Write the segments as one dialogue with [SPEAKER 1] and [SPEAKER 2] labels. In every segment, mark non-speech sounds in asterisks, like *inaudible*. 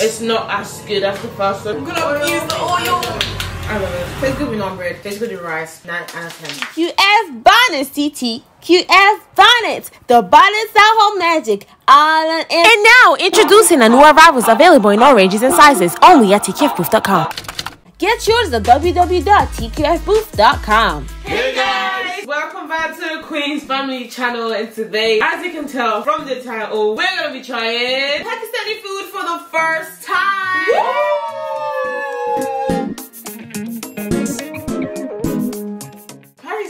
[SPEAKER 1] it's not as good as the first one.
[SPEAKER 2] I'm gonna use the oil.
[SPEAKER 1] I love it. Tastes good with naan bread. Tastes good with rice. Nine out of ten.
[SPEAKER 3] QF Bonnets, TT. QF Bonnets, the bonnets that hold magic. All on and now introducing a new arrivals available in all ranges and sizes only at tqfbooth.com. Get yours at www.tqfbooth.com.
[SPEAKER 1] Hey guys! Welcome back to the Queen's Family channel and today, as you can tell from the title, we're gonna be trying Pakistani food for the first time!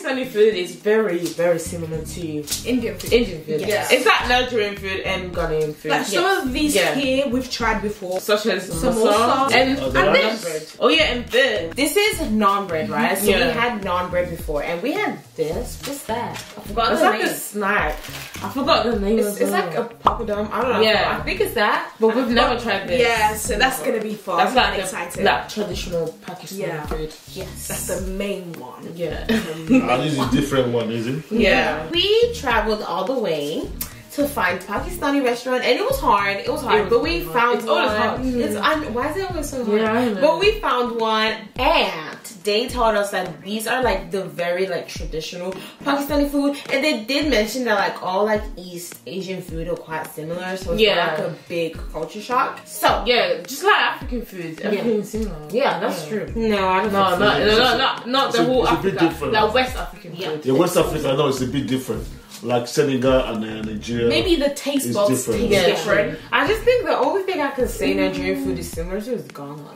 [SPEAKER 1] Pakistani food is very, very similar to
[SPEAKER 2] Indian food.
[SPEAKER 1] Indian food.
[SPEAKER 2] Yes.
[SPEAKER 1] It's like Nigerian food and Ghanaian food.
[SPEAKER 2] Like some of these
[SPEAKER 1] Yeah.
[SPEAKER 2] here we've tried before.
[SPEAKER 1] such as
[SPEAKER 2] Samosa.
[SPEAKER 1] samosa and,
[SPEAKER 4] Oh,
[SPEAKER 1] and
[SPEAKER 4] rice?
[SPEAKER 1] this. Oh yeah, and this.
[SPEAKER 5] This is naan bread, right? Mm-hmm. So
[SPEAKER 1] Yeah.
[SPEAKER 5] we had naan bread before, and we had this. What's that? I forgot
[SPEAKER 1] It's
[SPEAKER 5] the
[SPEAKER 1] like
[SPEAKER 5] name.
[SPEAKER 1] a snack. I forgot the name.
[SPEAKER 5] It's, it's like a papadum. I don't know.
[SPEAKER 1] Yeah.
[SPEAKER 5] I think it's that.
[SPEAKER 1] But we've never tried this.
[SPEAKER 2] Yeah, so that's gonna be fun.
[SPEAKER 1] That's like
[SPEAKER 2] I'm
[SPEAKER 1] the
[SPEAKER 2] excited.
[SPEAKER 1] like traditional Pakistani
[SPEAKER 2] Yeah.
[SPEAKER 1] food.
[SPEAKER 5] Yes.
[SPEAKER 2] That's the main one.
[SPEAKER 1] Yeah.
[SPEAKER 4] And this is a different one, is it?
[SPEAKER 1] yeah.
[SPEAKER 5] We traveled all the way to find Pakistani restaurant, and it was hard. It was hard,
[SPEAKER 1] It was
[SPEAKER 5] but we
[SPEAKER 1] hard.
[SPEAKER 5] found
[SPEAKER 1] It's
[SPEAKER 5] one.
[SPEAKER 1] always hard.
[SPEAKER 5] It's why is it always so hard?
[SPEAKER 1] Yeah, I know.
[SPEAKER 5] But we found one, and they told us that these are like the very like traditional Pakistani food, and they did mention that like all like East Asian food are quite similar, so it's
[SPEAKER 1] Yeah.
[SPEAKER 5] not like a big culture shock. So
[SPEAKER 1] Yeah, just like African food. Everything's similar.
[SPEAKER 5] yeah, that's true. No, I don't
[SPEAKER 1] No,
[SPEAKER 5] think
[SPEAKER 1] no,
[SPEAKER 5] so.
[SPEAKER 1] no, no, no, not the
[SPEAKER 4] It's a-
[SPEAKER 1] whole
[SPEAKER 4] it's a bit
[SPEAKER 1] Africa.
[SPEAKER 4] different.
[SPEAKER 1] Like West African
[SPEAKER 5] Yeah.
[SPEAKER 1] food.
[SPEAKER 4] Yeah, West Africa, I know it's a bit different. Like Senegal and uh, Nigeria.
[SPEAKER 2] Maybe the taste
[SPEAKER 4] It's
[SPEAKER 2] buds
[SPEAKER 4] different.
[SPEAKER 2] taste
[SPEAKER 1] Yeah.
[SPEAKER 2] different.
[SPEAKER 5] I just think the only thing I can say Nigerian food is similar to is Ghana.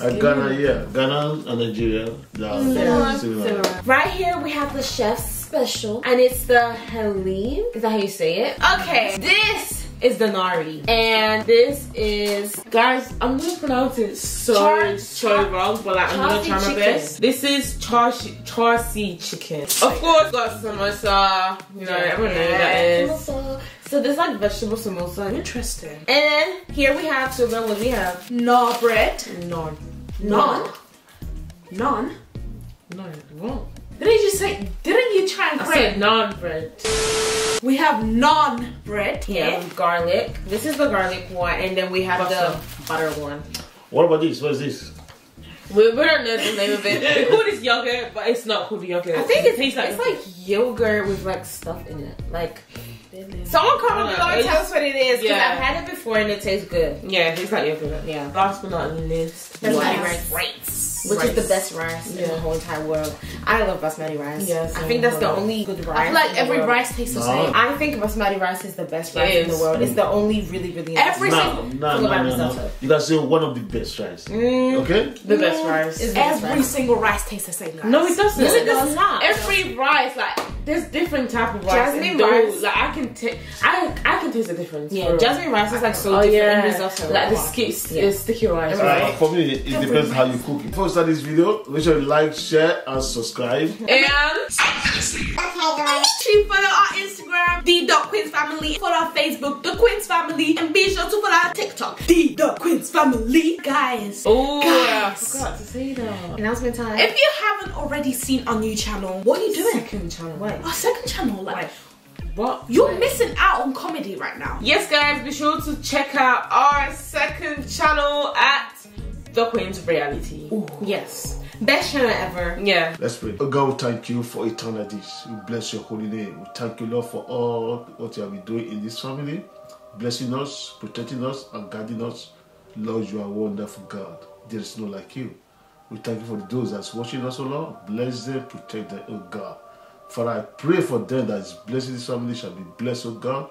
[SPEAKER 4] Uh, Ghana, yeah. Ghana and Nigeria, they are
[SPEAKER 5] Similar,
[SPEAKER 4] similar.
[SPEAKER 5] Right here we have the chef's special, and it's the Halim. Is that how you say it? Okay, this is the Nihari, and this is
[SPEAKER 1] Guys, I'm gonna pronounce it so
[SPEAKER 5] Char-
[SPEAKER 1] so wrong, but like I'm gonna try my best. This is charsi charsi chicken. Of course, got samosa. You know, everyone knows that is.
[SPEAKER 5] Samosa. So there's like vegetable samosa,
[SPEAKER 2] Interesting.
[SPEAKER 5] and then here we have. So then what we have?
[SPEAKER 2] Naan bread.
[SPEAKER 1] No,
[SPEAKER 2] Naan. Naan.
[SPEAKER 1] no, what?
[SPEAKER 2] Didn't you say? Didn't you try and
[SPEAKER 1] I
[SPEAKER 2] create?
[SPEAKER 1] said naan bread.
[SPEAKER 2] We have naan bread
[SPEAKER 5] Yeah,
[SPEAKER 2] here.
[SPEAKER 5] with garlic. This is the garlic one, and then we have the butter one.
[SPEAKER 4] What about this? What is this?
[SPEAKER 1] We, we don't know the name of it. We call this yogurt, but it's not called yogurt.
[SPEAKER 5] I think
[SPEAKER 1] it tastes like
[SPEAKER 5] it's like yogurt with like stuff in it. Like someone comment below and tell us what it is. Because
[SPEAKER 1] yeah.
[SPEAKER 5] I've had it before and it tastes good.
[SPEAKER 1] yeah, it tastes like yogurt.
[SPEAKER 5] Yeah.
[SPEAKER 1] Last but not least,
[SPEAKER 5] Basmati
[SPEAKER 1] rice.
[SPEAKER 5] rice. Which is the best rice in the whole entire world. I love basmati rice.
[SPEAKER 1] Yeah,
[SPEAKER 5] I
[SPEAKER 1] same
[SPEAKER 5] think that's the only good rice.
[SPEAKER 2] I feel like
[SPEAKER 5] in the
[SPEAKER 2] every
[SPEAKER 5] world.
[SPEAKER 2] rice tastes the
[SPEAKER 4] No.
[SPEAKER 2] same.
[SPEAKER 5] I think basmati rice is the best rice in the world. It's the only really, really
[SPEAKER 2] Every
[SPEAKER 4] No,
[SPEAKER 2] single-
[SPEAKER 4] no,
[SPEAKER 5] Full
[SPEAKER 4] no, no, no. You guys say one of the best rice.
[SPEAKER 5] Mm,
[SPEAKER 4] Okay?
[SPEAKER 1] The best rice.
[SPEAKER 5] It's the
[SPEAKER 2] Every
[SPEAKER 5] rice.
[SPEAKER 2] single rice tastes the same. Guys.
[SPEAKER 1] No, it doesn't.
[SPEAKER 5] Yes, it does not.
[SPEAKER 1] Every rice, like there's different type of rice.
[SPEAKER 5] Jasmine rice.
[SPEAKER 1] Like I can take, I I can taste the difference.
[SPEAKER 5] Yeah, jasmine rice is like so
[SPEAKER 1] Oh
[SPEAKER 5] different
[SPEAKER 1] yeah, like the skits,
[SPEAKER 5] Yeah.
[SPEAKER 1] the sticky rice. Right.
[SPEAKER 4] for me, it depends how you cook it. Before we start this video, make sure you like, share, and subscribe.
[SPEAKER 1] And
[SPEAKER 2] She follow our Instagram, the Dot Queens Family. Follow our Facebook, the Queens Family, and be sure to follow our TikTok, the Dot Queens Family, guys.
[SPEAKER 1] oh, I
[SPEAKER 2] Guys.
[SPEAKER 1] forgot to say that.
[SPEAKER 5] Announcement time.
[SPEAKER 2] If you haven't already seen our new channel, what are you doing?
[SPEAKER 1] Second channel.
[SPEAKER 5] What?
[SPEAKER 2] Our second channel, like
[SPEAKER 1] What?
[SPEAKER 2] you're missing out on comedy right now.
[SPEAKER 1] Yes, guys, be sure to check out our second channel at The Queen's Reality.
[SPEAKER 5] yes. Best channel ever.
[SPEAKER 1] Yeah.
[SPEAKER 4] Let's pray. Oh God, we thank you for eternities. We bless your holy name. We thank you, Lord, for all what you have been doing in this family, blessing us, protecting us, and guiding us. Lord, you are wonderful God. There is no like you. We thank you for those that's watching us, oh Lord. Bless them, protect them, oh God. Father, I pray for them that is blessing this family shall be blessed, oh God.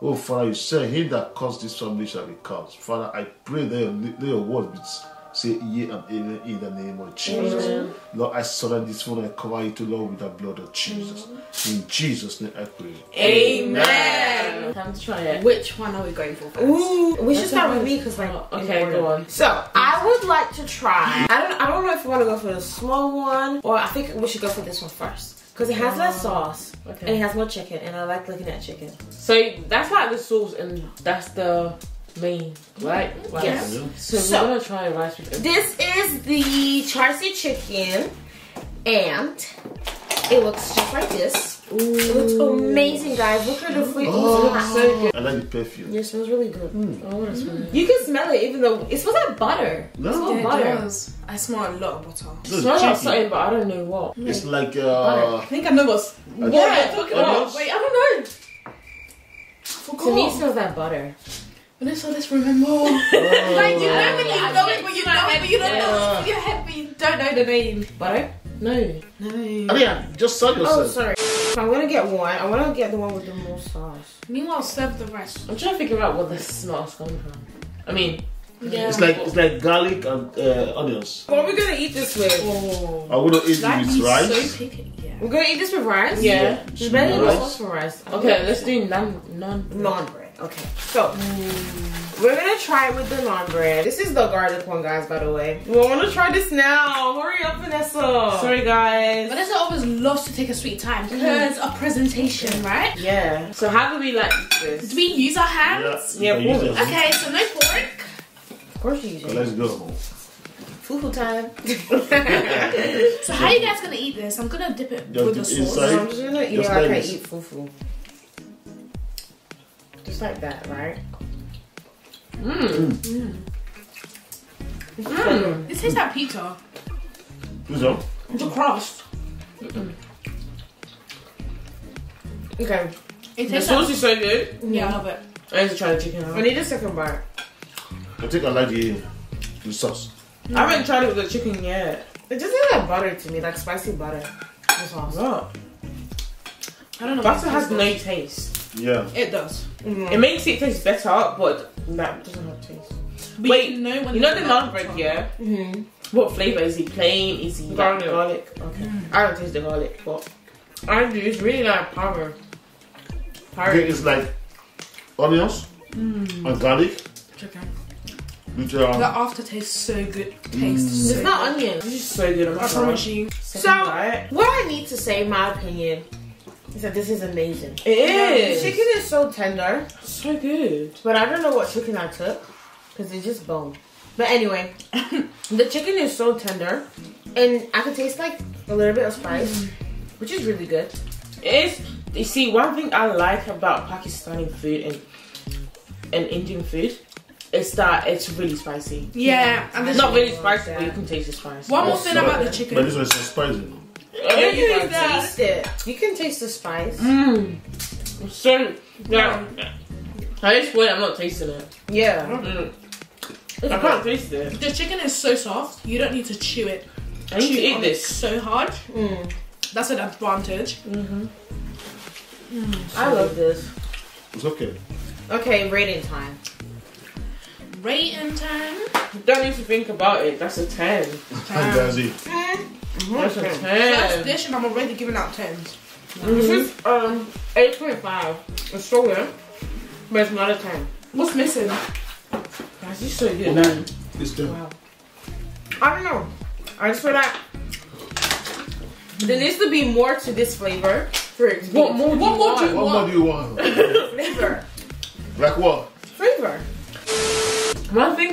[SPEAKER 4] Oh Father, you said, He that caused this family shall be cursed. Father, I pray that your, that your word be say yea and amen in the name of Jesus. Lord, I surrender this phone and cover it to Lord with the blood of Jesus. Mm-hmm. In Jesus' name I pray.
[SPEAKER 1] Amen. Time to try it.
[SPEAKER 2] Which one are we going for first?
[SPEAKER 5] Ooh, we should
[SPEAKER 1] That's
[SPEAKER 5] start
[SPEAKER 1] not
[SPEAKER 5] with me because like
[SPEAKER 1] okay,
[SPEAKER 5] in order.
[SPEAKER 1] go on.
[SPEAKER 5] So I would like to try. I don't. I don't know if we want to go for the small one or I think we should go for this one first because it has less sauce
[SPEAKER 1] okay.
[SPEAKER 5] and it has more chicken and I like looking at chicken.
[SPEAKER 1] So that's like the sauce and that's the main, right? Right.
[SPEAKER 5] Yes.
[SPEAKER 1] So,
[SPEAKER 5] So-
[SPEAKER 1] we're gonna try rice with it.
[SPEAKER 5] This is the Charsi chicken, and it looks just like this. It looks amazing, guys. Look at the fruit.
[SPEAKER 4] Oh.
[SPEAKER 5] It looks so good.
[SPEAKER 4] I like the perfume.
[SPEAKER 5] Yeah, it smells really good.
[SPEAKER 1] I want to smell it.
[SPEAKER 5] You can smell it even though it smells like butter.
[SPEAKER 4] No,
[SPEAKER 5] Oh,
[SPEAKER 2] Yeah,
[SPEAKER 5] butter.
[SPEAKER 2] it does. I smell a lot of butter.
[SPEAKER 4] it's
[SPEAKER 1] It smells like
[SPEAKER 4] cheeky.
[SPEAKER 1] something, but I don't know what.
[SPEAKER 4] It's like uh,
[SPEAKER 2] I think I know what's what
[SPEAKER 4] Yeah,
[SPEAKER 2] you're talking about. Wait, I don't know. I forgot.
[SPEAKER 5] To me, it smells like butter.
[SPEAKER 2] Vanessa, let's remember.
[SPEAKER 4] oh, *laughs*
[SPEAKER 2] like you know when you
[SPEAKER 5] I
[SPEAKER 2] know it, but you know it, but you don't know
[SPEAKER 4] Yeah.
[SPEAKER 2] it's in your head, but you don't know the name.
[SPEAKER 5] Butter?
[SPEAKER 1] No.
[SPEAKER 2] No.
[SPEAKER 4] I mean, just saw
[SPEAKER 5] Oh,
[SPEAKER 4] yourself.
[SPEAKER 5] sorry. I'm gonna get one. I want to get the one with the most sauce.
[SPEAKER 2] Meanwhile, serve the rest.
[SPEAKER 1] I'm trying to figure out where the smell's coming from. I mean,
[SPEAKER 2] Yeah.
[SPEAKER 4] It's like it's like garlic and uh, onions.
[SPEAKER 5] What are we gonna eat this with?
[SPEAKER 2] Oh.
[SPEAKER 4] I would eat
[SPEAKER 2] That
[SPEAKER 4] it
[SPEAKER 2] is
[SPEAKER 4] with rice.
[SPEAKER 2] so. Yeah.
[SPEAKER 5] We're gonna eat this with rice?
[SPEAKER 1] yeah.
[SPEAKER 5] There's better than
[SPEAKER 4] Rice.
[SPEAKER 5] sauce for rice.
[SPEAKER 1] Okay, let's do none. None.
[SPEAKER 5] Naan bread. Okay. So, we're gonna try it with the naan bread. This is the garlic one, guys, by the way. We wanna try this now. Hurry up, Vanessa.
[SPEAKER 1] Sorry, guys.
[SPEAKER 2] Vanessa always loves to take a sweet time mm-hmm. because a presentation, right?
[SPEAKER 1] Yeah. So how do we like this?
[SPEAKER 2] Do we use our hands?
[SPEAKER 4] Yeah,
[SPEAKER 1] Yeah,
[SPEAKER 4] you can use
[SPEAKER 1] pork.
[SPEAKER 4] it.
[SPEAKER 2] Okay, so no fork.
[SPEAKER 5] Of course you use
[SPEAKER 4] So
[SPEAKER 5] it.
[SPEAKER 4] let's go.
[SPEAKER 5] Fufu time. *laughs*
[SPEAKER 2] So how are you guys gonna eat this? I'm gonna dip it
[SPEAKER 4] Just
[SPEAKER 2] with the
[SPEAKER 4] dip
[SPEAKER 2] sauce.
[SPEAKER 4] inside.
[SPEAKER 5] I'm just gonna eat
[SPEAKER 4] Just
[SPEAKER 5] it like
[SPEAKER 4] like
[SPEAKER 5] I
[SPEAKER 4] this.
[SPEAKER 5] eat fufu. Just like that, right?
[SPEAKER 1] Mmm.
[SPEAKER 5] Mm.
[SPEAKER 2] This tastes like pizza.
[SPEAKER 4] Who's up?
[SPEAKER 2] The crust.
[SPEAKER 5] Okay.
[SPEAKER 2] It
[SPEAKER 1] The sauce
[SPEAKER 2] like,
[SPEAKER 1] is so good.
[SPEAKER 2] yeah, I love it.
[SPEAKER 1] I need to try the chicken
[SPEAKER 5] I need a second bite.
[SPEAKER 4] I think I like the, the sauce.
[SPEAKER 1] I haven't tried it with the chicken yet.
[SPEAKER 5] It just tastes like butter to me, like spicy butter. The sauce.
[SPEAKER 1] What?
[SPEAKER 2] I don't know.
[SPEAKER 1] Butter has
[SPEAKER 2] it
[SPEAKER 1] no taste.
[SPEAKER 4] Yeah.
[SPEAKER 2] It does.
[SPEAKER 5] Mm.
[SPEAKER 1] It makes it taste better, but that doesn't have taste.
[SPEAKER 2] But
[SPEAKER 1] Wait,
[SPEAKER 2] you know when
[SPEAKER 1] You know the
[SPEAKER 2] not
[SPEAKER 1] naan bread,
[SPEAKER 2] butter.
[SPEAKER 1] yeah?
[SPEAKER 5] Mm-hmm.
[SPEAKER 1] What flavor is he? Plain? Is he
[SPEAKER 5] Garlic.
[SPEAKER 1] garlic? Garlic. Okay. I don't taste the garlic, but I do. It's really like power. Power.
[SPEAKER 4] Okay, it's like onions
[SPEAKER 2] Mm.
[SPEAKER 4] and garlic.
[SPEAKER 2] Chicken.
[SPEAKER 4] With,
[SPEAKER 2] The
[SPEAKER 4] um,
[SPEAKER 2] aftertaste so good. Tastes so
[SPEAKER 5] It's not
[SPEAKER 2] good.
[SPEAKER 5] onions.
[SPEAKER 1] This is so good. I'm
[SPEAKER 2] I
[SPEAKER 1] not
[SPEAKER 2] promise you.
[SPEAKER 5] So,
[SPEAKER 1] Right?
[SPEAKER 5] what I need to say, in my opinion, is that this is amazing.
[SPEAKER 1] It um, is.
[SPEAKER 5] The chicken is so tender,
[SPEAKER 1] so good.
[SPEAKER 5] but I don't know what chicken I took because it's just bone. But anyway, *laughs* the chicken is so tender, and I can taste like a little bit of spice, mm. which is really good.
[SPEAKER 1] It's you see one thing I like about Pakistani food and and Indian food is that it's really spicy.
[SPEAKER 2] Yeah, and
[SPEAKER 1] It's not really spicy,
[SPEAKER 5] that.
[SPEAKER 1] but you can taste the spice.
[SPEAKER 2] one more thing about the chicken.
[SPEAKER 4] But this one is so spicy.
[SPEAKER 1] Yeah, you
[SPEAKER 5] You
[SPEAKER 1] can
[SPEAKER 5] can
[SPEAKER 1] taste.
[SPEAKER 5] taste it. You can taste the spice.
[SPEAKER 1] Mmm. So yeah. At this point, I'm not tasting it.
[SPEAKER 5] Yeah.
[SPEAKER 1] Mm. I can't taste it.
[SPEAKER 2] The chicken is so soft, you don't need to chew it.
[SPEAKER 1] I need to
[SPEAKER 2] chew
[SPEAKER 1] eat
[SPEAKER 2] on it
[SPEAKER 1] this.
[SPEAKER 2] so hard.
[SPEAKER 5] Mm.
[SPEAKER 2] That's an advantage. Mm hmm.
[SPEAKER 5] I love this.
[SPEAKER 4] It's okay.
[SPEAKER 5] Okay, rating time.
[SPEAKER 2] Rating time.
[SPEAKER 1] Don't need to think about it. That's a ten.
[SPEAKER 4] And that's it.
[SPEAKER 1] That's a
[SPEAKER 2] First
[SPEAKER 1] ten.
[SPEAKER 2] dish, and I'm already giving out tens.
[SPEAKER 1] This is um eight point five. It's so good, but it's not a ten.
[SPEAKER 2] What's missing?
[SPEAKER 1] Guys, this is so good. man.
[SPEAKER 4] It's good.
[SPEAKER 1] Wow.
[SPEAKER 5] I don't know. I just feel like there needs to be more to this flavor for it to be
[SPEAKER 1] What more? do you
[SPEAKER 2] more do
[SPEAKER 1] want?
[SPEAKER 4] What more do you want? *laughs*
[SPEAKER 5] flavor.
[SPEAKER 4] like what?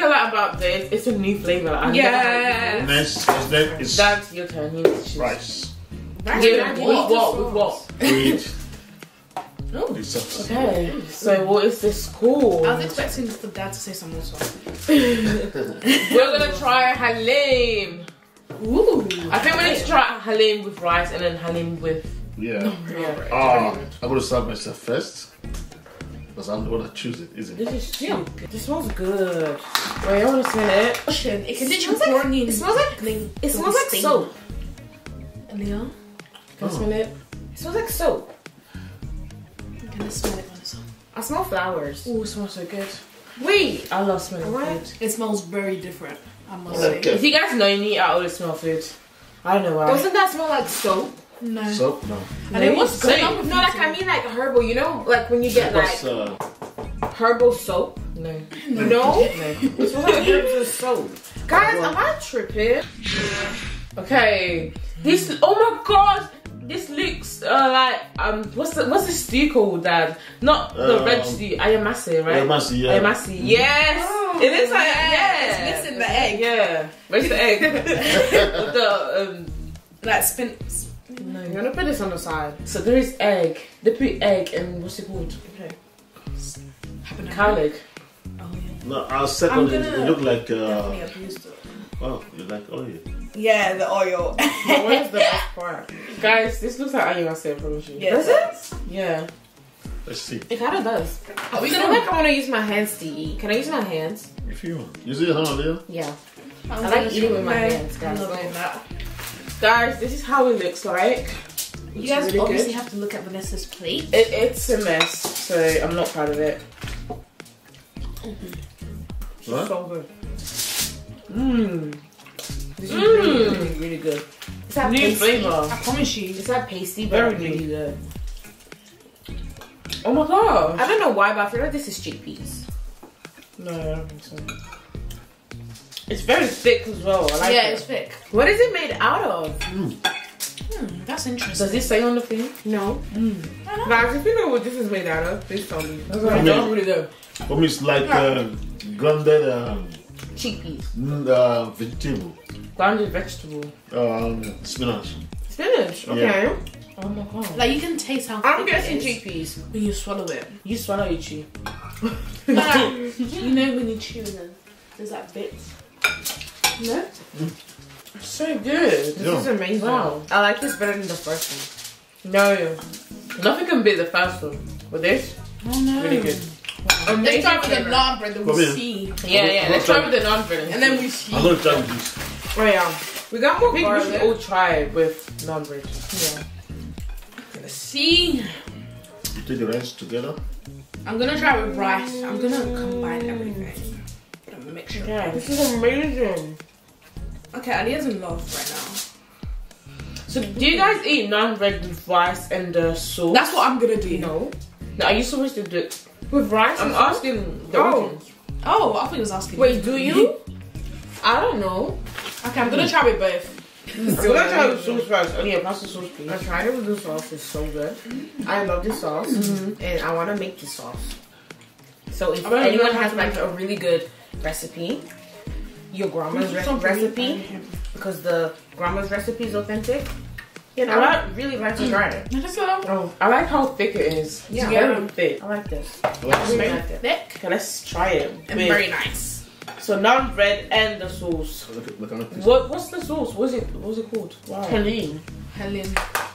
[SPEAKER 5] Flavor.
[SPEAKER 1] One thing about this, it's a new flavor. I've never had it
[SPEAKER 2] Yeah.
[SPEAKER 1] before.
[SPEAKER 4] Next, next then is
[SPEAKER 1] That's your turn. You need to choose.
[SPEAKER 4] rice.
[SPEAKER 5] That's
[SPEAKER 1] Yeah,
[SPEAKER 5] what
[SPEAKER 1] with what? With what?
[SPEAKER 4] With *laughs*
[SPEAKER 1] Oh, okay. So what is this called?
[SPEAKER 2] I was expecting for dad to say some more stuff.
[SPEAKER 1] We're gonna try halim.
[SPEAKER 2] Ooh.
[SPEAKER 1] I think we need to try halim with rice and then halim with.
[SPEAKER 4] Yeah. *laughs*
[SPEAKER 1] Yeah.
[SPEAKER 4] Ah, I'm gonna serve myself first. Because I'm the one that choose it, isn't it?
[SPEAKER 1] This is too good. This smells good. Wait, I wanna smell it.
[SPEAKER 2] Ocean. It can
[SPEAKER 5] It smells like-
[SPEAKER 2] pour
[SPEAKER 5] it smells like-
[SPEAKER 2] It
[SPEAKER 5] It smells like soap.
[SPEAKER 2] Leah,
[SPEAKER 1] Can I smell it?
[SPEAKER 5] It smells like soap.
[SPEAKER 2] I'm gonna smell it, Vanessa.
[SPEAKER 5] I smell flowers.
[SPEAKER 1] Oh, it smells so good.
[SPEAKER 5] Wait.
[SPEAKER 1] I love smelling
[SPEAKER 5] What?
[SPEAKER 1] food.
[SPEAKER 2] It smells very different. I must
[SPEAKER 4] Okay.
[SPEAKER 2] say.
[SPEAKER 1] If you guys know me, I always smell food. I don't know why.
[SPEAKER 5] Doesn't that smell like soap?
[SPEAKER 2] No.
[SPEAKER 4] So, no.
[SPEAKER 2] and it was going
[SPEAKER 1] Same.
[SPEAKER 5] No, like? I mean like herbal. You know, like when you get like
[SPEAKER 4] uh,
[SPEAKER 5] herbal soap.
[SPEAKER 1] No.
[SPEAKER 5] No.
[SPEAKER 1] No.
[SPEAKER 5] It smells like herbs and soap. Guys, am I tripping?
[SPEAKER 1] Okay. This. Oh my god. This looks uh, like um. What's the what's the stew called, Dad? Not the
[SPEAKER 4] Um,
[SPEAKER 1] red stew. Ayamase, right?
[SPEAKER 4] Ayamase, yeah.
[SPEAKER 1] Ayamase. Yes.
[SPEAKER 2] Oh,
[SPEAKER 1] it looks like
[SPEAKER 2] yeah.
[SPEAKER 1] yeah.
[SPEAKER 2] It's missing the egg.
[SPEAKER 1] Yeah. Where's the egg? *laughs* With the um.
[SPEAKER 2] Like spin.
[SPEAKER 5] No, you're gonna put this on the side. So there is egg. They put egg and what's it called? Okay. Garlic.
[SPEAKER 2] Oh, yeah.
[SPEAKER 4] No, our second
[SPEAKER 2] I'm
[SPEAKER 4] is, it
[SPEAKER 2] gonna
[SPEAKER 4] look like
[SPEAKER 2] Definitely
[SPEAKER 4] uh,
[SPEAKER 2] abused it.
[SPEAKER 4] oh, you like oil.
[SPEAKER 2] Yeah, the oil. *laughs*
[SPEAKER 5] But where's the best part? Guys, this looks like ananase, I promise you.
[SPEAKER 2] Yeah.
[SPEAKER 5] Does it? Yeah.
[SPEAKER 4] Let's see.
[SPEAKER 5] It kind of does.
[SPEAKER 2] Are we
[SPEAKER 5] I feel
[SPEAKER 2] gonna
[SPEAKER 5] like I want to use my hands to eat. Can I use my hands?
[SPEAKER 4] If you want. use see it how there?
[SPEAKER 5] Yeah.
[SPEAKER 2] I'm
[SPEAKER 5] I like eating with my
[SPEAKER 2] try-
[SPEAKER 5] hands, guys.
[SPEAKER 2] I'm loving that.
[SPEAKER 5] Guys, this is how it looks like.
[SPEAKER 2] You guys
[SPEAKER 5] really
[SPEAKER 2] obviously
[SPEAKER 5] good.
[SPEAKER 2] have to look at Vanessa's plate.
[SPEAKER 5] It, it's a mess, so I'm not proud of it.
[SPEAKER 4] What?
[SPEAKER 5] So good. Mmm. This is really, really, really good. It's that
[SPEAKER 1] New
[SPEAKER 5] pasty.
[SPEAKER 1] flavor.
[SPEAKER 2] I promise you.
[SPEAKER 5] It's that pasty,
[SPEAKER 1] Very
[SPEAKER 5] but really
[SPEAKER 1] good.
[SPEAKER 5] good.
[SPEAKER 1] Oh my god.
[SPEAKER 5] I don't know why, but I feel like this is chickpeas.
[SPEAKER 1] No, I don't think so. It's very thick as well. I like
[SPEAKER 2] yeah,
[SPEAKER 1] it.
[SPEAKER 2] it's thick.
[SPEAKER 5] What is it made out of?
[SPEAKER 2] Hmm, that's interesting.
[SPEAKER 1] Does it say on the thing?
[SPEAKER 5] No. Guys, if you know what this is made out of, please tell me. That's
[SPEAKER 4] I
[SPEAKER 5] what
[SPEAKER 4] mean-
[SPEAKER 5] really good.
[SPEAKER 4] For me, it's like uh, grounded um,
[SPEAKER 5] Chickpeas.
[SPEAKER 4] mm, uh, vegetable,
[SPEAKER 5] Grounded vegetable.
[SPEAKER 4] um, spinach.
[SPEAKER 5] Spinach. Okay.
[SPEAKER 4] Yeah.
[SPEAKER 1] Oh my god.
[SPEAKER 2] Like you can taste how
[SPEAKER 5] I'm
[SPEAKER 2] thick
[SPEAKER 5] guessing
[SPEAKER 2] it is
[SPEAKER 5] chickpeas.
[SPEAKER 2] when you swallow it.
[SPEAKER 1] You swallow your chew. *laughs*
[SPEAKER 2] you know when you chew and then there's that bit. No?
[SPEAKER 1] So good.
[SPEAKER 5] This
[SPEAKER 4] Yeah.
[SPEAKER 5] is amazing.
[SPEAKER 1] Wow.
[SPEAKER 5] I like this better than the first one.
[SPEAKER 1] No. Nothing can beat the first one. But this,
[SPEAKER 2] Oh no.
[SPEAKER 1] really good.
[SPEAKER 2] Let's try with the
[SPEAKER 5] flavor.
[SPEAKER 2] naan bread that we see.
[SPEAKER 1] Yeah, yeah. Let's try with the naan bread
[SPEAKER 2] And then we see.
[SPEAKER 4] I'm gonna try with this.
[SPEAKER 5] Oh yeah. We got more
[SPEAKER 1] I think we should all try it with naan bread.
[SPEAKER 5] Yeah.
[SPEAKER 2] Let's see.
[SPEAKER 4] You take the rice together.
[SPEAKER 2] I'm gonna try with rice. I'm gonna combine everything. I'm gonna make sure.
[SPEAKER 1] Yeah.
[SPEAKER 5] This is amazing.
[SPEAKER 2] Okay, Alia's in love right now.
[SPEAKER 1] So do you guys eat naan bread with rice and the sauce?
[SPEAKER 2] That's what I'm gonna do.
[SPEAKER 5] No.
[SPEAKER 1] No, are you supposed to do it?
[SPEAKER 5] With rice?
[SPEAKER 1] I'm
[SPEAKER 5] sauce?
[SPEAKER 1] asking the
[SPEAKER 5] Oh.
[SPEAKER 1] audience.
[SPEAKER 2] Oh, I thought he was asking.
[SPEAKER 5] Wait, do you? I don't know.
[SPEAKER 2] Okay, I'm gonna try with both.
[SPEAKER 1] I'm gonna try with sauce first. Oh yeah, pass the sauce
[SPEAKER 5] I
[SPEAKER 1] please.
[SPEAKER 5] tried it with the sauce. It's so good. I love this sauce, mm-hmm. and I want to make this sauce. So if anyone has like a really good recipe, your grandma's re- recipe, because the grandma's recipe is authentic, you know, I would really like to try it.
[SPEAKER 2] Let's.
[SPEAKER 1] Oh, I like how thick it is.
[SPEAKER 5] Yeah.
[SPEAKER 1] It's very thick.
[SPEAKER 5] I like this.
[SPEAKER 4] I like
[SPEAKER 5] I
[SPEAKER 4] this.
[SPEAKER 2] Very
[SPEAKER 5] like
[SPEAKER 2] thick
[SPEAKER 1] Okay, let's try it.
[SPEAKER 2] and
[SPEAKER 1] With-
[SPEAKER 2] very nice.
[SPEAKER 1] So naan bread and the sauce.
[SPEAKER 4] I like it. Like, I.
[SPEAKER 1] What what's the sauce? What's it what's it called? Wow.
[SPEAKER 5] Helene.
[SPEAKER 2] Helen.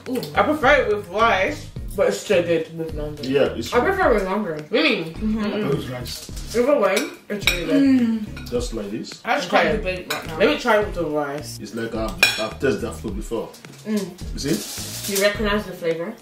[SPEAKER 2] Ooh.
[SPEAKER 1] I prefer it with rice, but it's still good with naan bread.
[SPEAKER 4] Yeah, it's
[SPEAKER 5] I prefer with longer.
[SPEAKER 1] Really?
[SPEAKER 4] Those rice.
[SPEAKER 1] Either way, it's really good.
[SPEAKER 4] Just like this.
[SPEAKER 2] I just
[SPEAKER 1] Okay.
[SPEAKER 2] can't debate right now.
[SPEAKER 1] Let me try with the rice.
[SPEAKER 4] It's like um, I've tasted that food before.
[SPEAKER 5] Mm.
[SPEAKER 4] You see?
[SPEAKER 5] You recognize the flavor?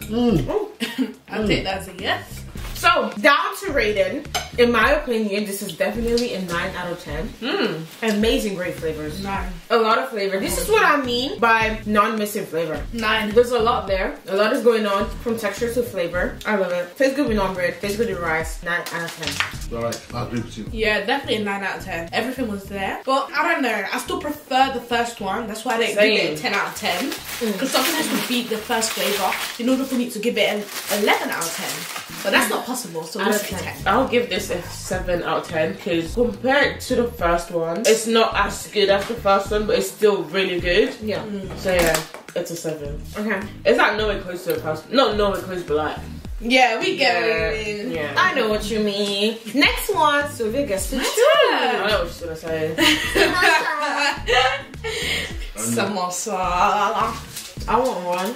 [SPEAKER 4] Mm. *laughs*
[SPEAKER 2] I'll take that as a yes.
[SPEAKER 5] So, down to rated, in my opinion, this is definitely a 9 out of 10.
[SPEAKER 1] Mmm.
[SPEAKER 5] Amazing, great flavors.
[SPEAKER 2] Nine.
[SPEAKER 5] A lot of flavor. This is what I mean by non-missing flavor.
[SPEAKER 2] Nine.
[SPEAKER 5] There's a lot there. A lot is going on from texture to flavor. I love it. Tastes good with naan-bread. Tastes good with rice. 9 out of 10.
[SPEAKER 4] Alright, I agree with you.
[SPEAKER 2] Yeah, definitely a 9 out of 10. Everything was there. But I don't know. I still prefer the first one. That's why I didn't give it a 10 out of 10. Mm. Because something has to beat the first flavour in order for me to give it an 11 out of 10. But that's not possible. So
[SPEAKER 5] Out
[SPEAKER 2] we'll
[SPEAKER 5] of 10.
[SPEAKER 2] 10.
[SPEAKER 1] I'll give this a 7 out of 10 because compared to the first one, it's not as good as the first one, but it's still really good.
[SPEAKER 5] Yeah. Mm.
[SPEAKER 1] So yeah, it's a 7.
[SPEAKER 5] Okay.
[SPEAKER 1] It's like nowhere close to the first Not nowhere close, but like.
[SPEAKER 2] Yeah, we get
[SPEAKER 1] Yeah.
[SPEAKER 2] what you mean.
[SPEAKER 1] yeah.
[SPEAKER 5] I know what you mean. Next one, Sylvia gets to
[SPEAKER 1] I
[SPEAKER 5] choose.
[SPEAKER 1] know what she's gonna say. *laughs* *laughs*
[SPEAKER 2] Samosa.
[SPEAKER 5] I want one.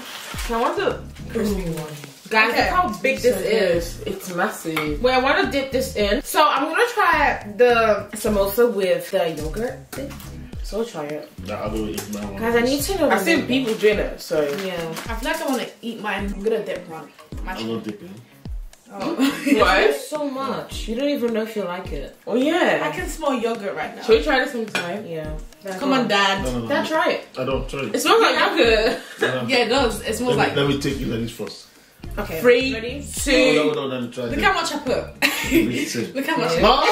[SPEAKER 5] I want the crispy one. Guys,
[SPEAKER 2] Okay.
[SPEAKER 5] look how big this
[SPEAKER 1] So
[SPEAKER 5] is.
[SPEAKER 1] It's massive.
[SPEAKER 5] Wait, I want to dip this in. So I'm gonna try the samosa with the yogurt.
[SPEAKER 1] So try it.
[SPEAKER 4] Nah, I will eat my one.
[SPEAKER 5] Guys, I need to know.
[SPEAKER 1] I've
[SPEAKER 5] the
[SPEAKER 1] seen people doing it, so.
[SPEAKER 5] Yeah.
[SPEAKER 2] I feel like I want to eat mine. I'm gonna dip one. My
[SPEAKER 4] I'm not dipping.
[SPEAKER 2] oh. *laughs* *laughs*
[SPEAKER 1] What?
[SPEAKER 5] There's so much. You don't even know if you like it.
[SPEAKER 1] Oh yeah.
[SPEAKER 2] I can smell yogurt right now.
[SPEAKER 1] Should we try this sometime?
[SPEAKER 5] Yeah.
[SPEAKER 2] Come on, Dad.
[SPEAKER 4] No, no, no.
[SPEAKER 5] Dad,
[SPEAKER 4] no.
[SPEAKER 5] try it.
[SPEAKER 4] I don't try it.
[SPEAKER 1] It smells like *laughs* yogurt.
[SPEAKER 4] No, no.
[SPEAKER 2] Yeah, it does. It smells
[SPEAKER 4] Let,
[SPEAKER 2] like.
[SPEAKER 4] me, let me take you like this first.
[SPEAKER 5] Okay.
[SPEAKER 1] Three,
[SPEAKER 5] Ready?
[SPEAKER 4] Hold on,
[SPEAKER 1] two.
[SPEAKER 4] hold on, let me try *laughs* *laughs*
[SPEAKER 2] Look how much I put. Look how much.
[SPEAKER 5] Yeah.
[SPEAKER 1] Oh,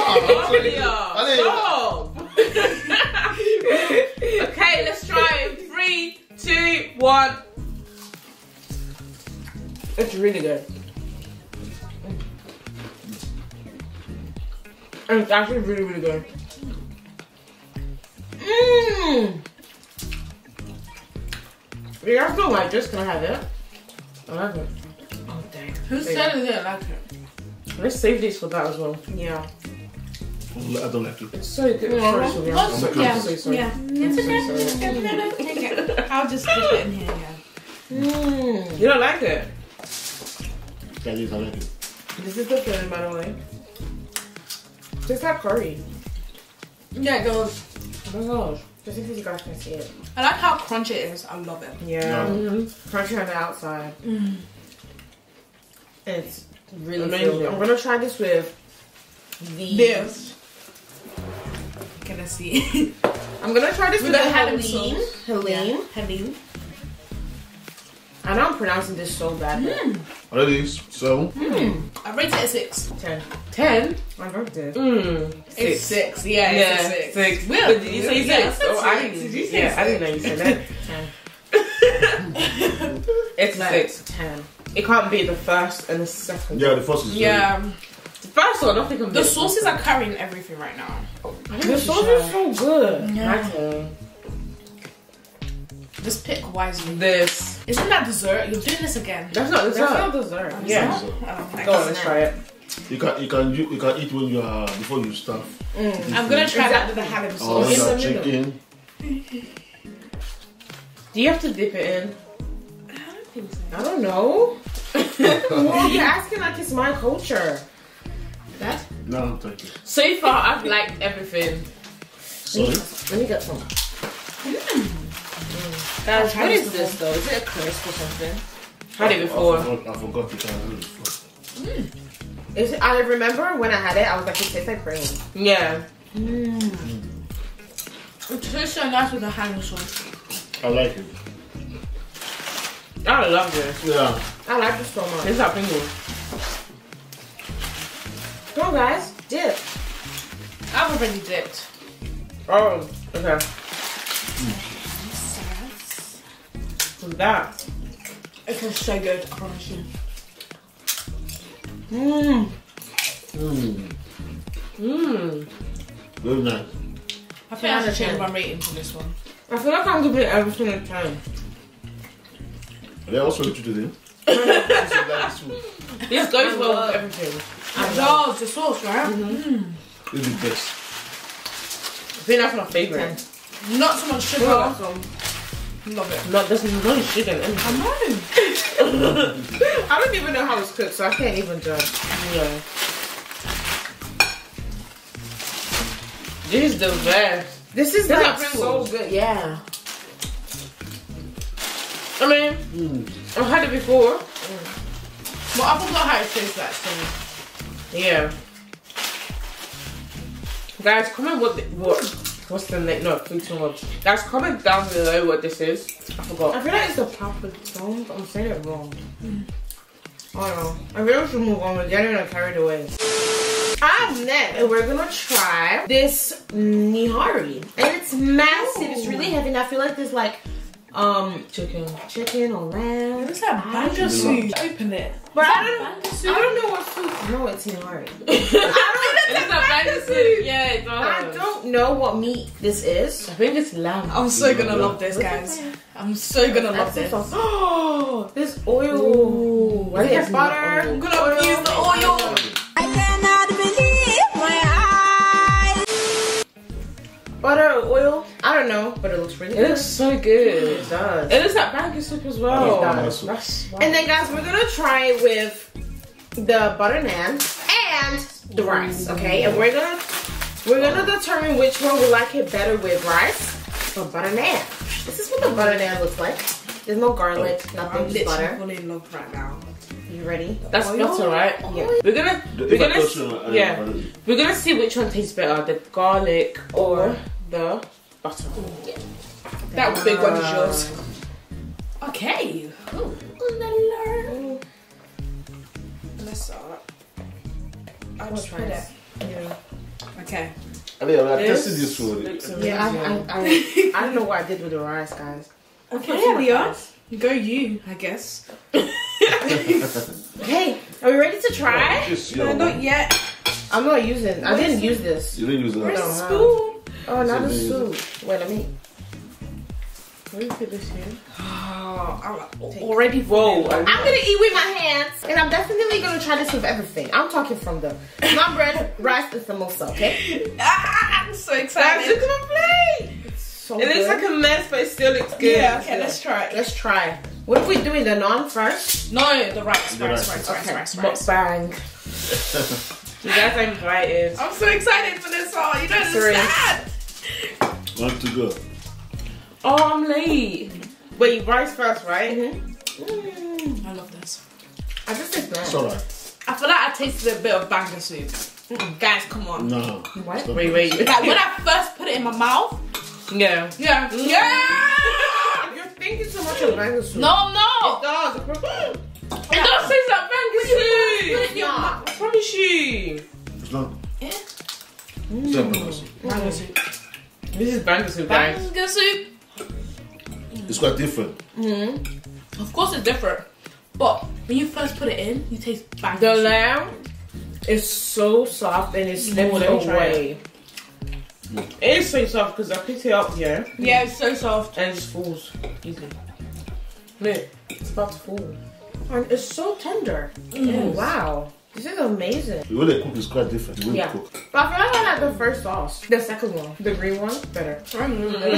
[SPEAKER 4] Ale.
[SPEAKER 1] Stop. *laughs* okay, let's try. it. Three, two, one. It's really good. And It's actually really, really good.
[SPEAKER 5] Mmm. You guys don't like this? Can I have it? I like it. Dang.
[SPEAKER 2] Who
[SPEAKER 5] There you
[SPEAKER 2] said they didn't like it?
[SPEAKER 5] Let's save this for that as well.
[SPEAKER 2] Yeah.
[SPEAKER 4] I don't like it.
[SPEAKER 5] It's so good.
[SPEAKER 2] Yeah.
[SPEAKER 5] Sorry, Sylvia. I'm so,
[SPEAKER 2] yeah,
[SPEAKER 5] I'm so sorry.
[SPEAKER 2] yeah.
[SPEAKER 5] I'm so sorry.
[SPEAKER 2] I'll just put it in here, yeah.
[SPEAKER 5] Mm. You don't like it?
[SPEAKER 4] I did, I like it.
[SPEAKER 5] This is the feeling, by the way. Just like curry.
[SPEAKER 2] Yeah, it goes.
[SPEAKER 5] Oh my gosh. Just in case you guys can see it.
[SPEAKER 2] I like how crunchy it is. I love it.
[SPEAKER 5] Yeah.
[SPEAKER 4] Yeah.
[SPEAKER 5] Mm-hmm. Crunchy on the outside. It's
[SPEAKER 1] Really
[SPEAKER 5] amazing.
[SPEAKER 1] feel
[SPEAKER 5] I'm gonna try this with the.
[SPEAKER 2] This. Can I see? *laughs*
[SPEAKER 5] I'm gonna try this with,
[SPEAKER 2] With
[SPEAKER 5] the
[SPEAKER 2] the Helene
[SPEAKER 5] Helene.
[SPEAKER 2] sauce.
[SPEAKER 5] Helene.
[SPEAKER 2] Helene.
[SPEAKER 5] I know I'm pronouncing this so bad. but-
[SPEAKER 4] Already, so
[SPEAKER 2] I rate it a six.
[SPEAKER 5] Ten. Ten? My birthday. Mm.
[SPEAKER 2] It's six. Yeah,
[SPEAKER 5] Yeah,
[SPEAKER 2] it's a six.
[SPEAKER 5] six.
[SPEAKER 2] Will,
[SPEAKER 5] But did you say
[SPEAKER 2] yeah,
[SPEAKER 5] six?
[SPEAKER 2] I
[SPEAKER 5] Oh, I didn't.
[SPEAKER 2] You say
[SPEAKER 5] yeah, I didn't know you said that. Ten. *laughs* it's
[SPEAKER 2] Like-
[SPEAKER 5] six. Ten. It can't be the first and the second.
[SPEAKER 4] yeah, the first is very-
[SPEAKER 2] Yeah.
[SPEAKER 5] The first one, nothing can be.
[SPEAKER 2] The sauces are carrying everything right now.
[SPEAKER 5] The sauce is so good.
[SPEAKER 2] Yeah.
[SPEAKER 5] My.
[SPEAKER 2] Just pick wisely.
[SPEAKER 5] This.
[SPEAKER 2] Isn't that dessert? You're doing this again.
[SPEAKER 5] That's not dessert.
[SPEAKER 2] That's
[SPEAKER 5] dessert.
[SPEAKER 2] not
[SPEAKER 5] dessert.
[SPEAKER 2] Yeah.
[SPEAKER 4] So,
[SPEAKER 2] Oh, I
[SPEAKER 5] Go on, let's try it.
[SPEAKER 4] you can you can you, you can eat when you are before you start. Mm.
[SPEAKER 2] I'm gonna try that with the Hallam
[SPEAKER 4] Or oh,
[SPEAKER 2] sauce.
[SPEAKER 4] when you are
[SPEAKER 5] in the middle.
[SPEAKER 4] chicken. *laughs*
[SPEAKER 5] Do you have to dip it in?
[SPEAKER 2] I don't.
[SPEAKER 5] I don't know. *laughs* *laughs* well, you're asking like it's my culture.
[SPEAKER 2] That?
[SPEAKER 4] No, thank you.
[SPEAKER 5] So far, I've liked everything.
[SPEAKER 4] Sorry.
[SPEAKER 5] Let me get some. Hmm. Guys, what is this though? Is it a crisp or something? Had it before.
[SPEAKER 4] I forgot, I forgot it. I had it before.
[SPEAKER 5] Is it, I remember when I had it, I was like, it tastes like cream. Yeah. Hmm.
[SPEAKER 2] It tastes so nice with the Hallam sauce.
[SPEAKER 4] I like it.
[SPEAKER 5] I love this.
[SPEAKER 4] Yeah.
[SPEAKER 5] I like this so much.
[SPEAKER 1] It's not Pringles.
[SPEAKER 5] Come on, guys. Dip.
[SPEAKER 2] I've already dipped.
[SPEAKER 1] Oh, okay. What's that?
[SPEAKER 2] It tastes so good, I promise you.
[SPEAKER 1] Mmm.
[SPEAKER 4] Mm.
[SPEAKER 1] Mmm.
[SPEAKER 4] Very nice.
[SPEAKER 2] I think I have to change my rating for this one.
[SPEAKER 1] I feel like I'm giving everything a ten.
[SPEAKER 4] Are they also what you today? This *laughs* is this food.
[SPEAKER 1] Goes well with everything.
[SPEAKER 2] It does, the sauce, right? Mm-hmm.
[SPEAKER 4] It's the best.
[SPEAKER 1] I think that's my favorite.
[SPEAKER 2] Not so much sugar.
[SPEAKER 1] Well,
[SPEAKER 2] Love it.
[SPEAKER 1] No, there's no sugar in anything.
[SPEAKER 2] I know. *laughs*
[SPEAKER 5] I don't even know how it's cooked, so I can't even judge.
[SPEAKER 1] Yeah. This is the best.
[SPEAKER 5] This is
[SPEAKER 1] This
[SPEAKER 5] like so good. Yeah.
[SPEAKER 1] I mean,
[SPEAKER 4] Mm.
[SPEAKER 1] I've had it before.
[SPEAKER 2] But I forgot how it tastes like, so.
[SPEAKER 1] Yeah. Guys, comment what the, what what's the name? No, food song. Guys, comment down below what this is. I forgot.
[SPEAKER 5] I feel like it's a proper song, but I'm saying it wrong. I don't know. I really should move on. We're getting like, carried away. I'm next, and we're gonna try this nihari, and it's massive. It's really heavy, and I feel like there's like um
[SPEAKER 1] Chicken.
[SPEAKER 5] chicken or lamb.
[SPEAKER 2] It's like banga soup. Open it.
[SPEAKER 5] But I
[SPEAKER 2] Is
[SPEAKER 5] don't,
[SPEAKER 2] that banga
[SPEAKER 5] I don't know what soup. No, it's nihari.
[SPEAKER 1] It's a fantasy. Yeah, it
[SPEAKER 5] I don't know what meat this is.
[SPEAKER 1] I think it's lamb.
[SPEAKER 2] I'm so gonna love this, guys. I'm so gonna love this. *gasps*
[SPEAKER 5] Oh, this oil.
[SPEAKER 1] Ooh,
[SPEAKER 5] Why
[SPEAKER 1] why
[SPEAKER 5] do
[SPEAKER 1] is
[SPEAKER 5] have butter?
[SPEAKER 2] I'm gonna use the oil.
[SPEAKER 6] I cannot believe my eyes.
[SPEAKER 5] Butter or oil? I don't know, but it looks really
[SPEAKER 1] It
[SPEAKER 5] good.
[SPEAKER 1] looks so good.
[SPEAKER 5] It does.
[SPEAKER 1] It looks like banga soup as well.
[SPEAKER 5] It
[SPEAKER 4] does.
[SPEAKER 1] That's
[SPEAKER 5] And then, guys, we're gonna try it with the butter naan and the rice, okay? And we're gonna we're gonna determine which one we like it better with rice or butter naan. This is what the butter naan looks like. There's no garlic, oh, nothing.
[SPEAKER 2] I'm
[SPEAKER 5] nothing, just
[SPEAKER 2] literally
[SPEAKER 5] butter.
[SPEAKER 2] falling in love right now.
[SPEAKER 5] You ready?
[SPEAKER 1] that's butter, right?
[SPEAKER 5] Yeah.
[SPEAKER 1] We're gonna we're
[SPEAKER 4] if
[SPEAKER 1] gonna
[SPEAKER 4] touch you,
[SPEAKER 1] yeah we're gonna see which one tastes better, the garlic or the butter.
[SPEAKER 2] That big one is yours. Okay. Let's start. I'll just put it. Okay.
[SPEAKER 4] I mean, I'm
[SPEAKER 1] This
[SPEAKER 4] testing this food.
[SPEAKER 5] Yeah. I, I, I, I don't know what I did with the rice, guys.
[SPEAKER 2] Okay, Leah. Go you, I guess. *laughs*
[SPEAKER 5] Okay, are we ready to try?
[SPEAKER 4] Just,
[SPEAKER 2] No, not yet.
[SPEAKER 5] I'm not using. I didn't use this.
[SPEAKER 4] You didn't use that.
[SPEAKER 2] Where's the spoon?
[SPEAKER 5] Oh, not a
[SPEAKER 4] It's
[SPEAKER 5] soup. Wait, let me.
[SPEAKER 1] Let me this here.
[SPEAKER 2] Oh, I'm already
[SPEAKER 1] Whoa,
[SPEAKER 2] full.
[SPEAKER 1] I-
[SPEAKER 5] I'm gonna eat with my hands, and I'm definitely gonna try this with everything. I'm talking from the my bread, rice, and samosa. Okay,
[SPEAKER 2] Ah, I'm so excited.
[SPEAKER 1] look at my plate.
[SPEAKER 5] so
[SPEAKER 1] It looks like a mess, but it still looks good.
[SPEAKER 2] Yeah, okay, let's try it.
[SPEAKER 5] Let's try. What are we doing? The naan first?
[SPEAKER 2] No, the rice,
[SPEAKER 4] The
[SPEAKER 2] rice,
[SPEAKER 4] rice.
[SPEAKER 2] rice, rice, rice, rice.
[SPEAKER 1] Mukbang. *laughs* you guys are invited.
[SPEAKER 2] I'm so excited for this all. You don't
[SPEAKER 1] Three.
[SPEAKER 2] understand.
[SPEAKER 4] Want to go?
[SPEAKER 1] Oh, I'm late. Wait, rice first, right? Mm-hmm. Mm.
[SPEAKER 2] I love this.
[SPEAKER 5] I just taste
[SPEAKER 4] It's
[SPEAKER 5] nice.
[SPEAKER 4] alright.
[SPEAKER 2] I feel like I tasted a bit of banga soup. Guys, come on.
[SPEAKER 4] No.
[SPEAKER 5] What?
[SPEAKER 1] Wait, wait.
[SPEAKER 2] Like when I first put it in my mouth,
[SPEAKER 1] Yeah.
[SPEAKER 2] yeah, mm. yeah.
[SPEAKER 5] You're thinking so much of mango soup.
[SPEAKER 2] No, no.
[SPEAKER 5] Dog. Mm.
[SPEAKER 1] It does taste like banga soup.
[SPEAKER 5] It's not.
[SPEAKER 1] I promise you.
[SPEAKER 4] It's not.
[SPEAKER 2] Yeah.
[SPEAKER 4] It's not balanced.
[SPEAKER 2] Banga soup.
[SPEAKER 1] This is banga soup, guys.
[SPEAKER 2] Banga soup.
[SPEAKER 4] It's quite different. Mm.
[SPEAKER 2] Of course, it's different. But when you first put it in, you taste banga
[SPEAKER 1] The
[SPEAKER 2] soup.
[SPEAKER 1] lamb is so soft and it slips
[SPEAKER 2] let me try
[SPEAKER 1] away. It is so soft because I picked it up here
[SPEAKER 2] Yeah, it's so soft.
[SPEAKER 1] and it just falls easily. Look, it's about to fall.
[SPEAKER 5] And it's so tender. Oh, wow. This is amazing.
[SPEAKER 4] The way they cook is quite different. The way
[SPEAKER 5] Yeah.
[SPEAKER 4] they cook.
[SPEAKER 5] But I feel like I like the first sauce. The second one. The green one. Better. But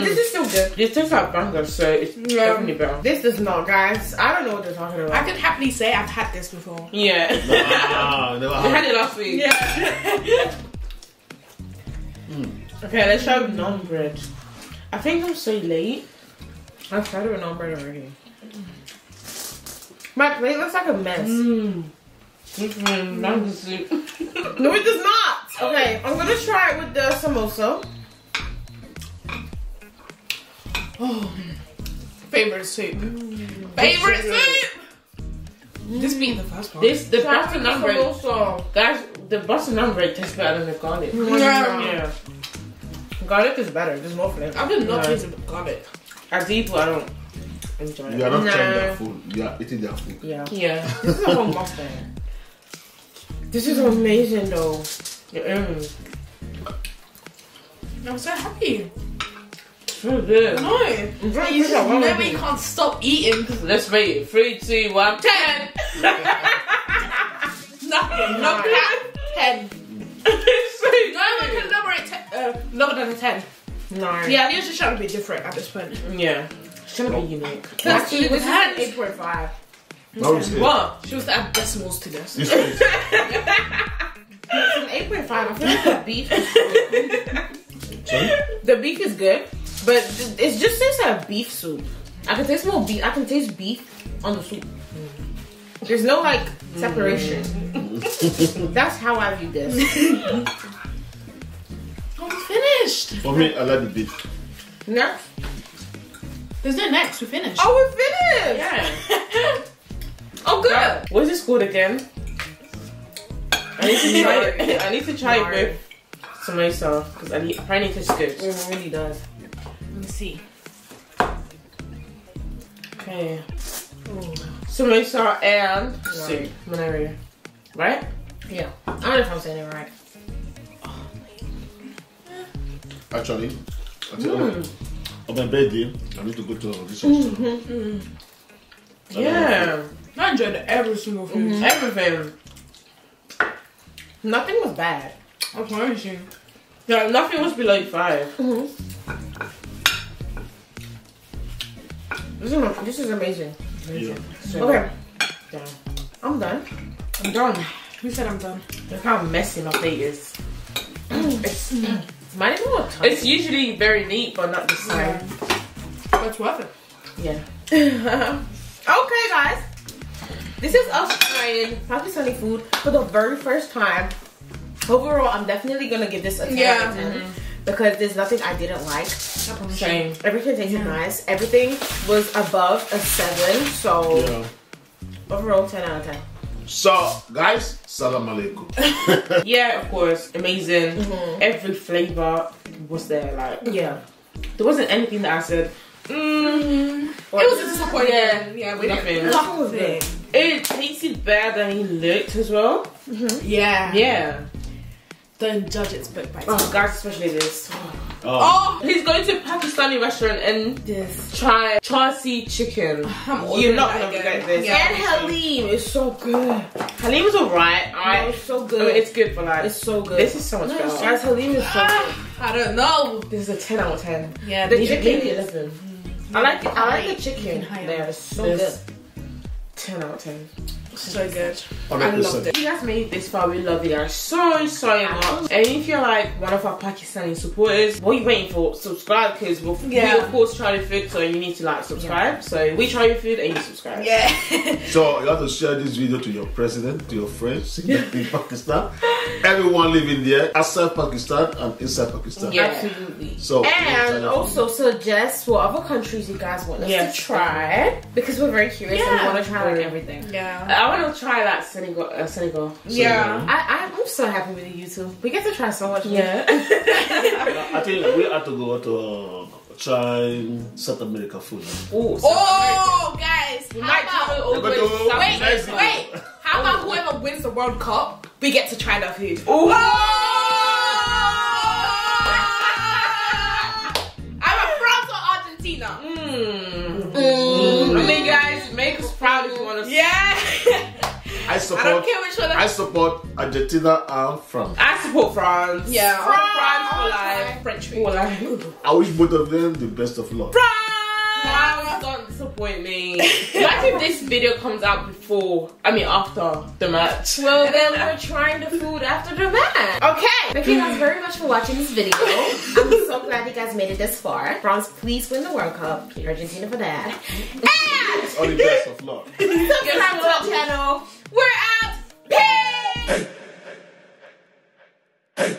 [SPEAKER 5] this is still good.
[SPEAKER 1] This tastes like banga, so it's
[SPEAKER 2] Yeah.
[SPEAKER 1] definitely better.
[SPEAKER 5] This does not, guys. I don't know what they're talking about.
[SPEAKER 2] I could happily say I've had this before.
[SPEAKER 1] Yeah. *laughs*
[SPEAKER 4] Ah, never
[SPEAKER 1] We had
[SPEAKER 4] had
[SPEAKER 1] it last week.
[SPEAKER 2] Yeah.
[SPEAKER 1] Okay, let's try with naan bread. I think I'm so late.
[SPEAKER 5] I've tried it with naan bread already. My plate looks like a mess.
[SPEAKER 1] Mm-hmm. Banga soup. *laughs*
[SPEAKER 5] No, it does not. Okay, I'm gonna try it with the samosa.
[SPEAKER 2] Favorite soup. Favorite soup. This being the first one.
[SPEAKER 1] This the
[SPEAKER 5] Try
[SPEAKER 1] butter
[SPEAKER 5] with the
[SPEAKER 1] naan bread,
[SPEAKER 5] samosa.
[SPEAKER 1] guys. The butter naan bread tastes better than the garlic.
[SPEAKER 2] Yeah.
[SPEAKER 1] Yeah.
[SPEAKER 5] Garlic is better. There's more flavor.
[SPEAKER 2] I've been not
[SPEAKER 1] Yeah.
[SPEAKER 2] taste the garlic.
[SPEAKER 1] At deep, I don't enjoy it.
[SPEAKER 4] You are not trying their food. You are eating their food.
[SPEAKER 5] Yeah.
[SPEAKER 1] Yeah.
[SPEAKER 5] This is a whole mukbang. This is amazing though.
[SPEAKER 1] Mm.
[SPEAKER 2] I'm so happy.
[SPEAKER 1] So good.
[SPEAKER 2] No.
[SPEAKER 5] I'm trying
[SPEAKER 2] You
[SPEAKER 5] figure
[SPEAKER 2] just know
[SPEAKER 5] I'm
[SPEAKER 2] we can't stop eating.
[SPEAKER 1] Let's rate it. Three, two, one, ten. *laughs*
[SPEAKER 2] Nothing. No
[SPEAKER 5] Nine.
[SPEAKER 2] Ten.
[SPEAKER 1] It's so
[SPEAKER 2] No, we
[SPEAKER 1] good.
[SPEAKER 2] can lower it ten, uh, lower than a ten.
[SPEAKER 5] No.
[SPEAKER 2] Yeah, Leah's just trying to be different at this point.
[SPEAKER 1] Yeah. It's trying to be unique.
[SPEAKER 5] Actually, this is an 8.5.
[SPEAKER 4] That was. Oh,
[SPEAKER 1] what?
[SPEAKER 2] She was to add decimals to this.
[SPEAKER 4] This is
[SPEAKER 5] It's an 8.5. I feel like the beef is good.
[SPEAKER 4] sorry.
[SPEAKER 5] The beef is good, but it just tastes like beef soup. I can taste more beef. I can taste beef on the soup. There's no like separation. Mm. That's how I view this. *laughs*
[SPEAKER 2] Oh, we finished.
[SPEAKER 4] For me, I like the beef.
[SPEAKER 5] Next.
[SPEAKER 2] There's no next. We finished.
[SPEAKER 5] Oh, we're finished.
[SPEAKER 1] Yeah. *laughs*
[SPEAKER 5] Oh, good.
[SPEAKER 1] What's this called again? I need to try it. *laughs* I need to try
[SPEAKER 5] Sorry.
[SPEAKER 1] it with samosa because I need, apparently it tastes good.
[SPEAKER 5] It really does.
[SPEAKER 2] Let me see.
[SPEAKER 1] Okay. Samosa and soup. Manaria. Right?
[SPEAKER 5] Yeah. I don't know if I'm saying it right.
[SPEAKER 4] Actually, I think on- on my birthday, I need to go to this restaurant. Mm-hmm, mm-hmm.
[SPEAKER 1] Yeah.
[SPEAKER 2] I enjoyed every single food. Mm-hmm.
[SPEAKER 1] Everything.
[SPEAKER 5] Nothing was bad.
[SPEAKER 2] I promise you.
[SPEAKER 1] Yeah, nothing was below five. Mm-hmm.
[SPEAKER 5] This is, this is amazing.
[SPEAKER 4] Yeah.
[SPEAKER 1] So,
[SPEAKER 5] Okay,
[SPEAKER 1] yeah.
[SPEAKER 5] I'm done.
[SPEAKER 1] I'm done.
[SPEAKER 2] Who said I'm done?
[SPEAKER 1] Look how messy my plate is. Mm.
[SPEAKER 5] It's might even look
[SPEAKER 1] It's usually very neat, but not this time.
[SPEAKER 2] But it's worth it.
[SPEAKER 1] Yeah. *laughs*
[SPEAKER 5] Okay, guys. This is us trying Pakistani food for the very first time. Overall, I'm definitely gonna give this a 10
[SPEAKER 2] Yeah.
[SPEAKER 5] out of 10 because there's nothing I didn't like.
[SPEAKER 1] Same.
[SPEAKER 5] Everything tasted nice. Everything was above a 7, so
[SPEAKER 4] Yeah.
[SPEAKER 5] overall 10 out of 10.
[SPEAKER 4] So, guys, salam alaikum. *laughs*
[SPEAKER 1] Yeah, of course. Amazing. Every flavor was there. Like,
[SPEAKER 5] Yeah.
[SPEAKER 1] there wasn't anything that I said, mm, or-
[SPEAKER 2] It was a disappointment.
[SPEAKER 1] Yeah,
[SPEAKER 2] Yeah, we
[SPEAKER 1] nothing.
[SPEAKER 2] didn't.
[SPEAKER 5] Nothing was good.
[SPEAKER 1] It tasted better than he looked as well. Mm-hmm.
[SPEAKER 2] Yeah.
[SPEAKER 1] Yeah.
[SPEAKER 2] Don't judge its book by its
[SPEAKER 1] Oh, guys, especially this.
[SPEAKER 4] Oh.
[SPEAKER 1] oh, He's going to a Pakistani restaurant and
[SPEAKER 2] This.
[SPEAKER 1] try Charsi chicken.
[SPEAKER 2] I'm
[SPEAKER 1] You're not gonna
[SPEAKER 2] again.
[SPEAKER 1] forget this.
[SPEAKER 2] Yeah.
[SPEAKER 1] And Halim is so good. Halim is alright. Alright,
[SPEAKER 5] No, it's so
[SPEAKER 1] I
[SPEAKER 5] good.
[SPEAKER 1] mean, it's good for like.
[SPEAKER 5] It's so good.
[SPEAKER 1] This is so much better.
[SPEAKER 5] Guys, Halim is so good. *gasps*
[SPEAKER 2] I don't know.
[SPEAKER 1] This is a 10 out of 10.
[SPEAKER 2] Yeah,
[SPEAKER 1] The
[SPEAKER 2] the
[SPEAKER 1] chicken
[SPEAKER 2] chicken
[SPEAKER 1] is
[SPEAKER 2] is
[SPEAKER 1] 11. I like it. I like the chicken.
[SPEAKER 2] They hire
[SPEAKER 1] There,
[SPEAKER 2] it.
[SPEAKER 1] it's
[SPEAKER 5] So
[SPEAKER 1] this 10 out of 10.
[SPEAKER 2] So good. I
[SPEAKER 4] 100%.
[SPEAKER 2] loved it.
[SPEAKER 1] If you guys made it this far, we love you guys so, so much. And if you're like one of our Pakistani supporters, what are you waiting for? Subscribe because we'll,
[SPEAKER 2] Yeah.
[SPEAKER 1] we of course try your food, so you need to like subscribe. So we try your food and you subscribe.
[SPEAKER 2] Yeah. *laughs*
[SPEAKER 4] So you have to share this video to your president, to your friends *laughs* in Pakistan. Everyone living there, outside Pakistan and inside Pakistan.
[SPEAKER 1] Yeah.
[SPEAKER 5] Absolutely.
[SPEAKER 4] So
[SPEAKER 5] And also suggest what other countries you guys want us
[SPEAKER 1] Yes.
[SPEAKER 5] to try because we're very curious and we want to try like everything.
[SPEAKER 2] yeah.
[SPEAKER 1] I want to try that Senegal. Uh, Senegal.
[SPEAKER 2] Yeah.
[SPEAKER 5] I, I'm so happy with you two. We get to try so much.
[SPEAKER 1] Yeah. *laughs*
[SPEAKER 4] I think we have to go to uh, try South America food.
[SPEAKER 1] Ooh, so
[SPEAKER 2] Oh, guys.
[SPEAKER 1] we
[SPEAKER 2] how
[SPEAKER 1] might
[SPEAKER 2] about-
[SPEAKER 1] travel over
[SPEAKER 4] But
[SPEAKER 1] to
[SPEAKER 4] the-
[SPEAKER 1] South
[SPEAKER 2] Wait, wait. How about whoever wins the World Cup, we get to try that food?
[SPEAKER 1] Ooh.
[SPEAKER 2] I'm
[SPEAKER 4] I
[SPEAKER 2] I
[SPEAKER 4] support.
[SPEAKER 2] don't care which one.
[SPEAKER 4] I support Argentina and France.
[SPEAKER 1] I support France.
[SPEAKER 2] Yeah.
[SPEAKER 1] France for life.
[SPEAKER 2] French food.
[SPEAKER 1] For life.
[SPEAKER 4] I wish both of them the best of luck.
[SPEAKER 1] France don't disappoint me. Imagine if this video comes out before, I mean after the match.
[SPEAKER 5] Well, then we're trying the food after the match. Okay. Thank you guys very much for watching this video. I'm so glad you guys made it this far. France, please win the World Cup. Argentina for that. And
[SPEAKER 4] All the best of luck.
[SPEAKER 5] subscribe to our channel.
[SPEAKER 2] We're out. Peace.